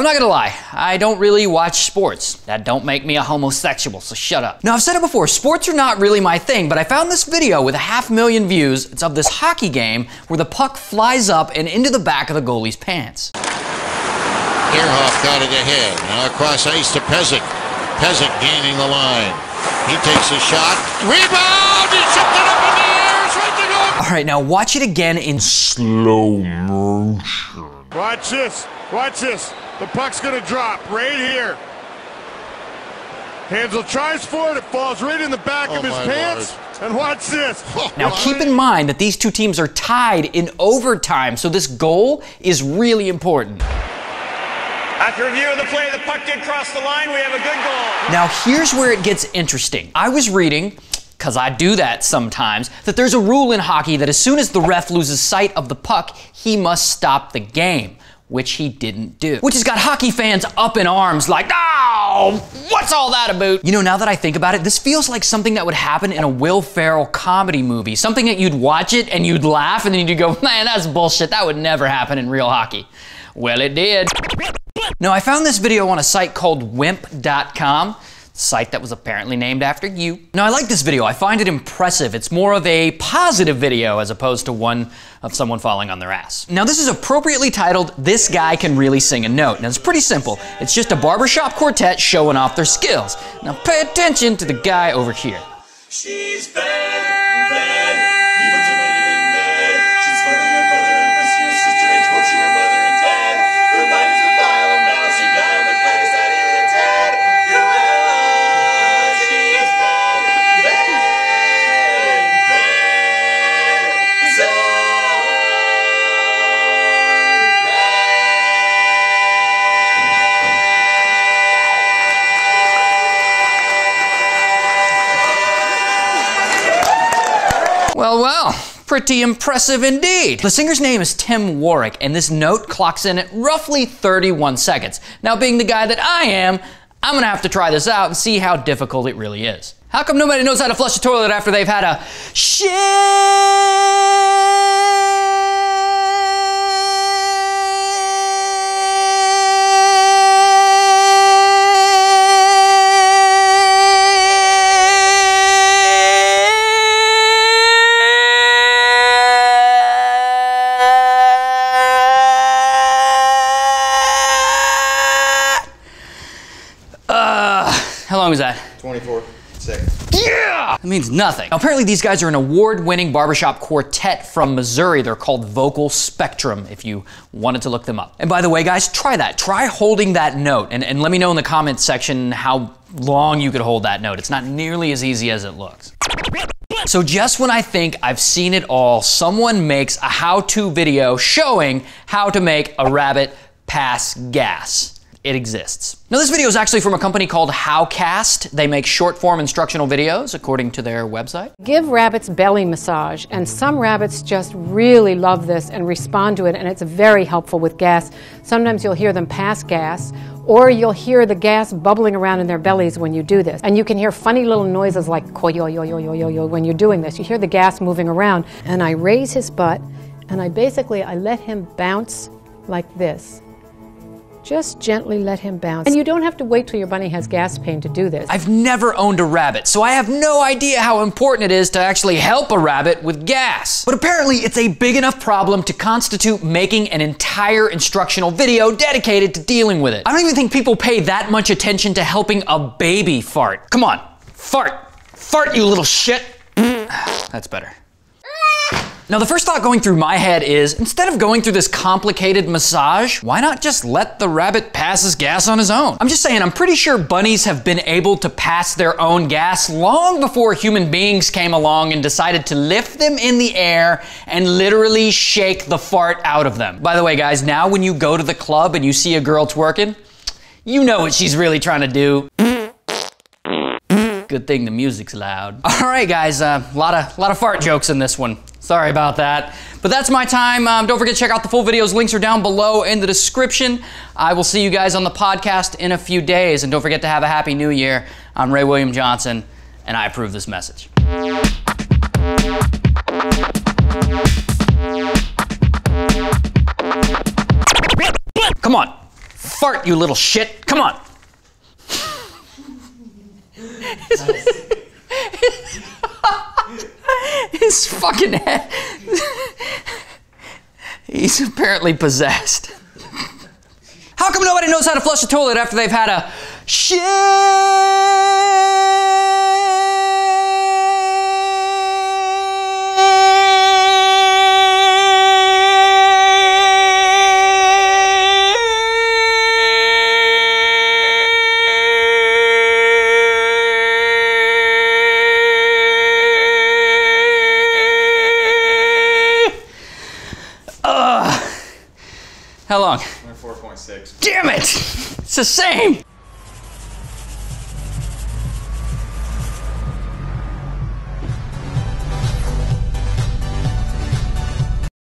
I'm not gonna lie, I don't really watch sports. That don't make me a homosexual, so shut up. Now, I've said it before, sports are not really my thing, but I found this video with a half million views. It's of this hockey game where the puck flies up and into the back of the goalie's pants. Ehrhoff got it ahead. Now across ice to Peasant. Peasant gaining the line. He takes a shot. Rebound! He shipped it up in the air. It's right to go. All right, now watch it again in slow motion. Watch this. Watch this. The puck's going to drop right here. Hansel tries for it. It falls right in the back Oh, of his my pants. And watch this. Now keep in mind that these two teams are tied in overtime, so this goal is really important. After review of the play, the puck did cross the line. We have a good goal. Now here's where it gets interesting. I was reading, because I do that sometimes, that there's a rule in hockey that as soon as the ref loses sight of the puck, he must stop the game. Which he didn't do. Which has got hockey fans up in arms like, oh, what's all that about? You know, now that I think about it, this feels like something that would happen in a Will Ferrell comedy movie. Something that you'd watch it and you'd laugh and then you'd go, man, that's bullshit. That would never happen in real hockey. Well, it did. Now, I found this video on a site called wimp.com, site that was apparently named after you. Now, I like this video. I find it impressive. It's more of a positive video as opposed to one of someone falling on their ass. Now, this is appropriately titled, This Guy Can Really Sing a Note. Now, it's pretty simple. It's just a barbershop quartet showing off their skills. Now, pay attention to the guy over here. She's bad, Well, well, pretty impressive indeed. The singer's name is Tim Waurick, and this note clocks in at roughly 31 seconds. Now, being the guy that I am, I'm gonna have to try this out and see how difficult it really is. How come nobody knows how to flush a toilet after they've had a shit? Long was that? 24 seconds. Yeah! That means nothing. Now, apparently, these guys are an award winning barbershop quartet from Missouri. They're called Vocal Spectrum, if you wanted to look them up. And by the way, guys, try that. Try holding that note. And, and let me know in the comments section how long you could hold that note. It's not nearly as easy as it looks. So, just when I think I've seen it all, someone makes a how to video showing how to make a rabbit pass gas. It exists. Now, this video is actually from a company called Howcast. They make short form instructional videos, according to their website. Give rabbits belly massage, and some rabbits just really love this and respond to it, and it's very helpful with gas. Sometimes you'll hear them pass gas, or you'll hear the gas bubbling around in their bellies when you do this. And you can hear funny little noises like yo yo yo yo yo yo when you're doing this. You hear the gas moving around, and I raise his butt, and I basically I let him bounce like this. Just gently let him bounce. And you don't have to wait till your bunny has gas pain to do this. I've never owned a rabbit, so I have no idea how important it is to actually help a rabbit with gas. But apparently, it's a big enough problem to constitute making an entire instructional video dedicated to dealing with it. I don't even think people pay that much attention to helping a baby fart. Come on, fart. Fart, you little shit. That's better. Now, the first thought going through my head is instead of going through this complicated massage, why not just let the rabbit pass his gas on his own? I'm just saying, I'm pretty sure bunnies have been able to pass their own gas long before human beings came along and decided to lift them in the air and literally shake the fart out of them. By the way, guys, now when you go to the club and you see a girl twerking, you know what she's really trying to do. Good thing the music's loud. All right, guys, a uh, lot of lot of fart jokes in this one. Sorry about that. But that's my time. Um, don't forget to check out the full videos. Links are down below in the description. I will see you guys on the podcast in a few days. And don't forget to have a happy new year. I'm Ray William Johnson, and I approve this message. Come on. Fart, you little shit. Come on. His fucking head. He's apparently possessed. How come nobody knows how to flush a toilet after they've had a shit? How long? 4.6. Damn it! It's the same!